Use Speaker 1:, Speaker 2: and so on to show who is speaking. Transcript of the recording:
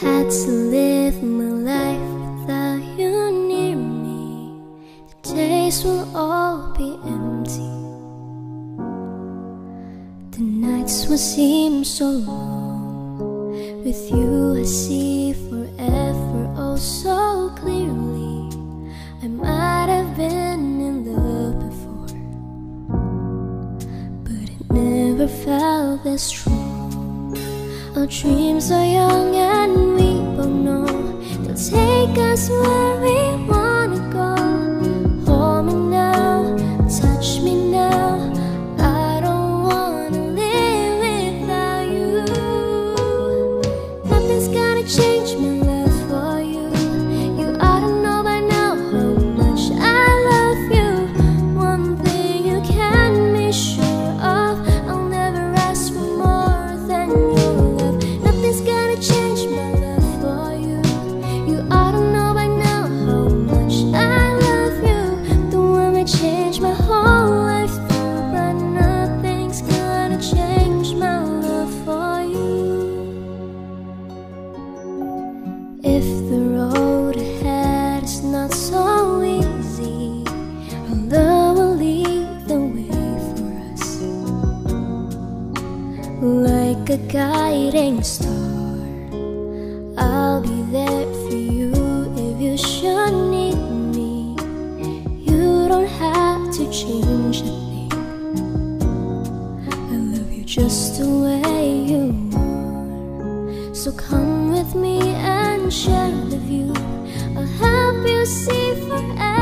Speaker 1: had to live my life without you near me. The days will all be empty. The nights will seem so long. With you, I see forever oh so clearly. I might have been in love before, but it never felt this strong. Our dreams are young and both know they'll take us where we Like a guiding star I'll be there for you if you should need me. You don't have to change a thing. I love you just the way you are. So come with me and share the view. I'll help you see forever.